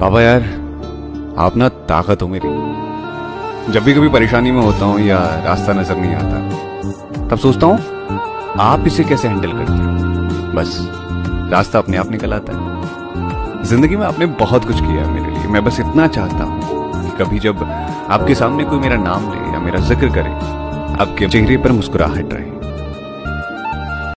पापा यार, आप ना ताकत हो मेरी जब भी कभी परेशानी में होता हूँ या रास्ता नज़र नहीं आता, तब सोचता हूँ, आप इसे कैसे हैंडल करते हैं? बस, रास्ता अपने आप निकल आता है। ज़िंदगी में आपने बहुत कुछ किया है मेरे लिए। मैं बस इतना चाहता हूँ कि कभी जब आपके सामने कोई मेरा नाम ले या मेरा ज़िक्र करे, आपके चेहरे पर मुस्कुराहट रहे।